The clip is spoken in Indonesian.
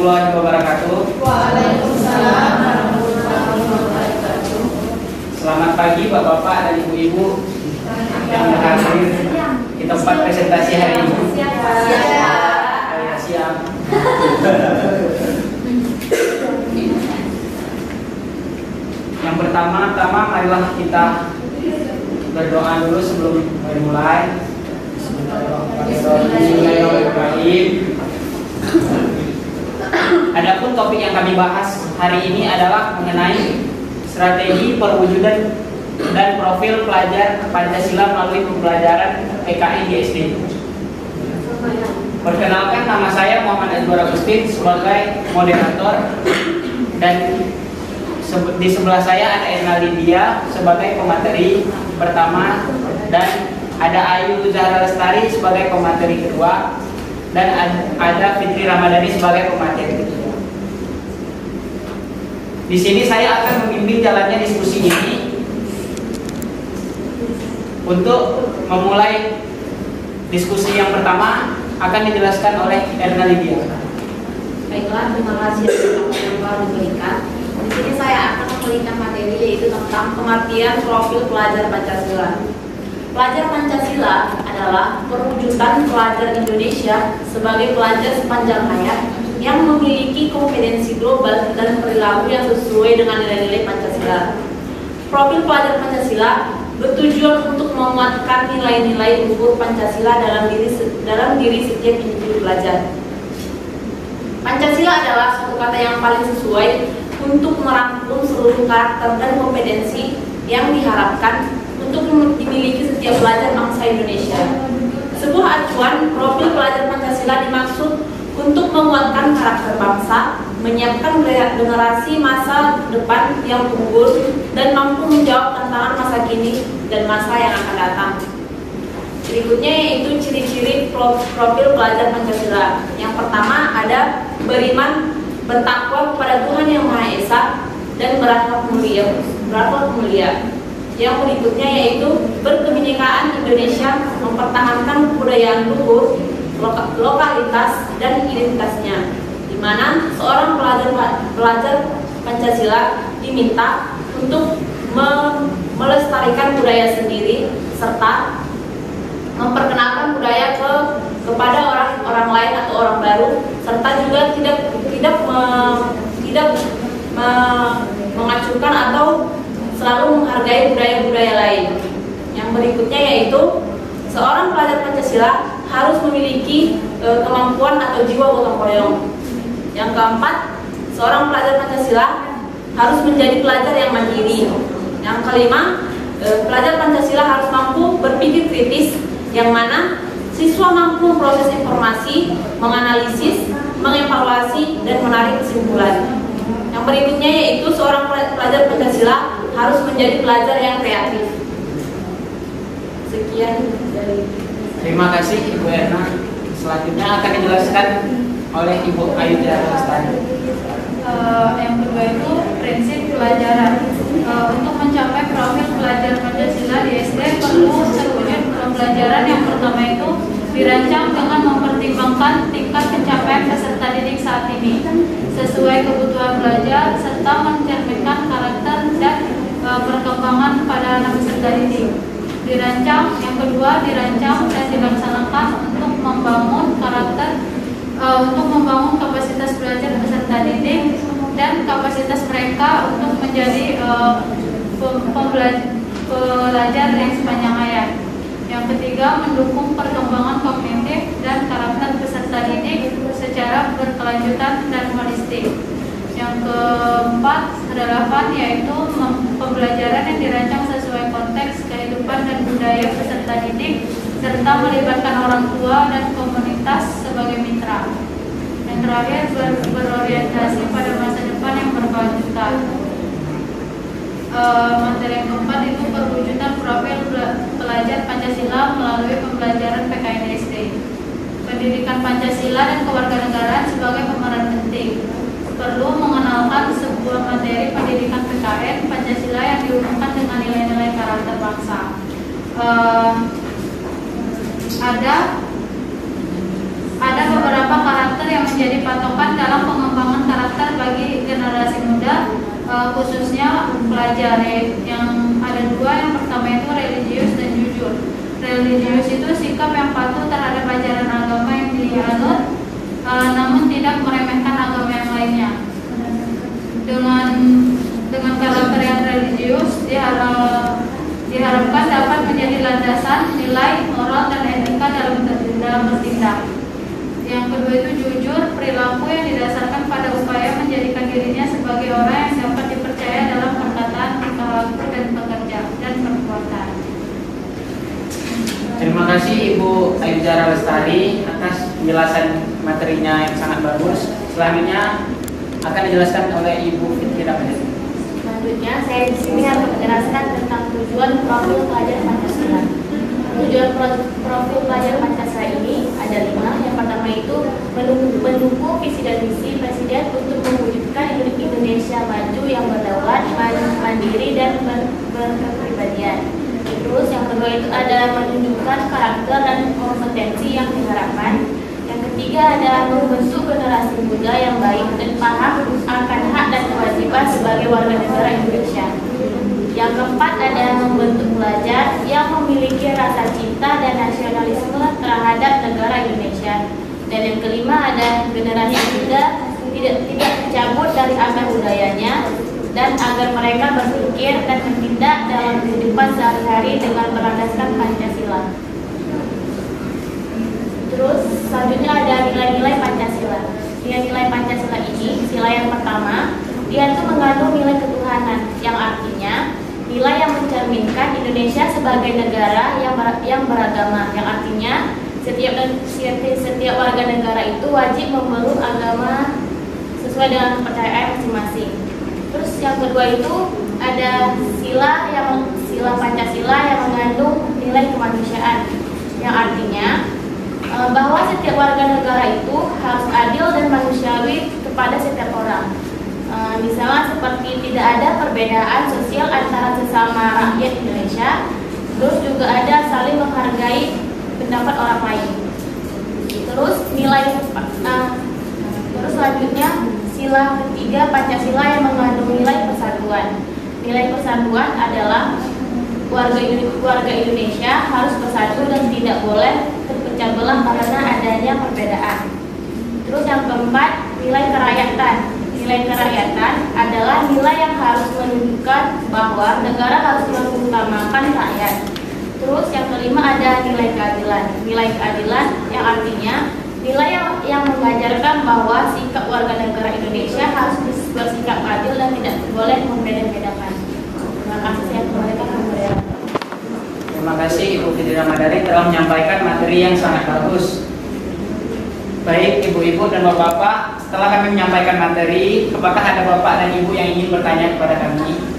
warahmatullahi wabarakatuh. Waalaikumsalam warahmatullahi wabarakatuh. Selamat pagi Bapak-bapak dan Ibu-ibu yang hadir di tempat presentasi hari ini. Siap. Oh ya, siap. Yang pertama-tama marilah kita berdoa dulu sebelum memulai. Topik yang kami bahas hari ini adalah mengenai strategi perwujudan dan profil pelajar Pancasila melalui pembelajaran PKI di SD. Perkenalkan nama saya Muhammad Azwar Agustin sebagai moderator dan di sebelah saya ada Erna Lydia sebagai pemateri pertama dan ada Ayu Zahra Lestari sebagai pemateri kedua dan ad- ada Fitri Ramadhani sebagai pemateri. Di sini saya akan memimpin jalannya diskusi ini untuk memulai diskusi yang pertama akan dijelaskan oleh Erna Lydia. Baiklah, terima kasih yang telah diberikan. Di sini saya akan memberikan materi yaitu tentang pengertian profil pelajar Pancasila. Pelajar Pancasila adalah perwujudan pelajar Indonesia sebagai pelajar sepanjang hayat yang memiliki kompetensi global dan perilaku yang sesuai dengan nilai-nilai Pancasila. Profil pelajar Pancasila bertujuan untuk menguatkan nilai-nilai luhur Pancasila dalam diri dalam diri setiap individu pelajar. Pancasila adalah suatu kata yang paling sesuai untuk merangkum seluruh karakter dan kompetensi yang diharapkan untuk dimiliki setiap pelajar bangsa Indonesia. Sebuah acuan profil pelajar Pancasila dimaksud untuk menguatkan karakter bangsa, menyiapkan generasi masa depan yang unggul dan mampu menjawab tantangan masa kini dan masa yang akan datang. Berikutnya yaitu ciri-ciri pro- profil pelajar Pancasila. Yang pertama ada beriman, bertakwa kepada Tuhan Yang Maha Esa dan berakhlak mulia. Berakhlak mulia. Yang berikutnya yaitu berkebinekaan Indonesia, mempertahankan kebudayaan luhur, lokalitas dan identitasnya. Di mana seorang pelajar pelajar Pancasila diminta untuk me- melestarikan budaya sendiri serta memperkenalkan budaya ke kepada orang orang lain atau orang baru serta juga tidak tidak me- tidak me- mengacukan atau selalu menghargai budaya-budaya lain. Yang berikutnya yaitu seorang pelajar Pancasila harus memiliki e, kemampuan atau jiwa gotong royong. Yang keempat, seorang pelajar Pancasila harus menjadi pelajar yang mandiri. Yang kelima, e, pelajar Pancasila harus mampu berpikir kritis yang mana siswa mampu memproses informasi, menganalisis, mengevaluasi, dan menarik kesimpulan. Yang berikutnya yaitu seorang pelajar Pancasila harus menjadi pelajar yang kreatif. Sekian dari Terima kasih Ibu Erna. Selanjutnya akan dijelaskan oleh Ibu Ayu Zahra Lestari. Eh, yang kedua itu prinsip pelajaran. Eh, untuk mencapai profil pelajar Pancasila di SD perlu terwujud pembelajaran yang pertama itu dirancang dengan mempertimbangkan tingkat pencapaian peserta didik saat ini sesuai kebutuhan belajar serta mencerminkan karakter dan eh, perkembangan pada anak peserta didik. Dirancang yang kedua dirancang dan dilaksanakan untuk membangun karakter eh, untuk membangun kapasitas belajar peserta didik dan kapasitas mereka untuk menjadi pembela- pelajar yang sepanjang hayat. Yang ketiga, mendukung perkembangan kognitif dan karakter peserta didik secara berkelanjutan dan holistik. Yang keempat, relevan yaitu pembelajaran yang dirancang sesuai konteks kehidupan dan budaya peserta didik serta melibatkan orang tua dan komunitas sebagai mitra. Yang terakhir, ber- berorientasi pada masa depan yang berkelanjutan. Eh, materi yang keempat itu perwujudan profil pelajar Pancasila melalui pembelajaran PKN SD. Pendidikan Pancasila dan kewarganegaraan sebagai pemeran penting. Perlu mengenalkan sebuah materi pendidikan PKN Pancasila yang dihubungkan dengan nilai-nilai karakter bangsa. Eh, ada ada beberapa karakter yang menjadi patokan dalam pengembangan karakter bagi generasi muda eh, khususnya pelajar yang ada dua yang pertama itu religius dan jujur religius itu sikap yang patuh terhadap ajaran agama yang dianut eh, namun tidak meremehkan agama yang lainnya dengan dengan karakter yang religius diharap, diharapkan dapat menjadi landasan nilai moral dan etika dalam dalam bertindak. Yang kedua itu jujur, perilaku yang didasarkan pada upaya menjadikan dirinya sebagai orang yang dapat dipercaya dalam perkataan, perilaku dan pekerja dan perbuatan. Terima kasih Ibu Aizara Lestari atas penjelasan materinya yang sangat bagus. Selanjutnya akan dijelaskan oleh Ibu Fitri Ramadhani. Selanjutnya, saya di sini akan menjelaskan tentang tujuan profil pelajar Pancasila. Tujuan pro- profil pelajar Pancasila ini ada lima. Yang pertama itu mendukung, visi dan misi Presiden untuk mewujudkan Indonesia maju yang berdaulat, man- mandiri dan ber- berkepribadian. Terus yang kedua itu ada menunjukkan karakter dan kompetensi yang diharapkan. Ketiga adalah membentuk generasi muda yang baik dan paham akan hak dan kewajiban sebagai warga negara Indonesia. Yang keempat adalah membentuk pelajar yang memiliki rasa cinta dan nasionalisme terhadap negara Indonesia. Dan yang kelima ada generasi muda tidak tidak tercabut dari akar budayanya dan agar mereka berpikir dan bertindak dalam kehidupan sehari-hari dengan berlandaskan Pancasila. Terus selanjutnya ada nilai-nilai Pancasila. Nilai-nilai Pancasila ini, sila yang pertama, dia itu mengandung nilai ketuhanan, yang artinya nilai yang mencerminkan Indonesia sebagai negara yang yang beragama, yang artinya setiap setiap, setiap warga negara itu wajib memeluk agama sesuai dengan kepercayaan masing-masing. Terus yang kedua itu ada sila yang sila Pancasila yang mengandung nilai kemanusiaan, yang artinya bahwa setiap warga negara itu harus adil dan manusiawi kepada setiap orang. E, misalnya seperti tidak ada perbedaan sosial antara sesama rakyat Indonesia, terus juga ada saling menghargai pendapat orang lain. Terus nilai e, terus selanjutnya sila ketiga Pancasila yang mengandung nilai persatuan. Nilai persatuan adalah warga warga Indonesia harus bersatu dan tidak boleh terpecah belah karena adanya perbedaan. Terus yang keempat, nilai kerakyatan. Nilai kerakyatan adalah nilai yang harus menunjukkan bahwa negara harus mengutamakan rakyat. Terus yang kelima ada nilai keadilan. Nilai keadilan yang artinya nilai yang, yang mengajarkan bahwa sikap warga negara Indonesia harus bersikap adil dan tidak boleh membeda-bedakan. Terima kasih Beliau. Terima kasih Ibu Fitri Ramadhani telah menyampaikan materi yang sangat bagus. Baik Ibu-ibu dan Bapak-bapak, setelah kami menyampaikan materi, apakah ada Bapak dan Ibu yang ingin bertanya kepada kami?